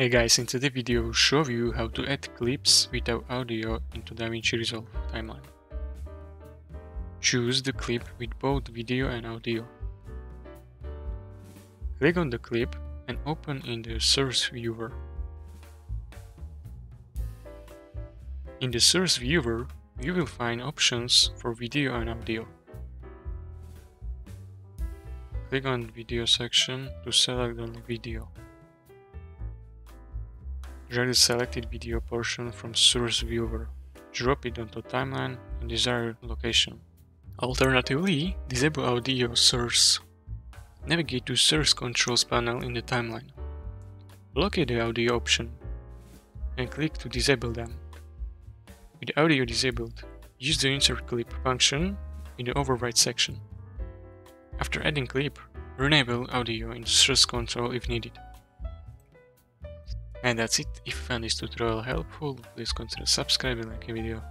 Hey guys, in today's video we'll show you how to add clips without audio into DaVinci Resolve timeline. Choose the clip with both video and audio. Click on the clip and open in the source viewer. In the source viewer, you will find options for video and audio. Click on the video section to select only video. Drag the selected video portion from source viewer. Drop it onto timeline in desired location. Alternatively, disable audio source. Navigate to source controls panel in the timeline. Locate the audio option and click to disable them. With audio disabled, use the insert clip function in the overwrite section. After adding clip, re-enable audio in source control if needed. And that's it. If you found this tutorial helpful, please consider subscribing and liking video.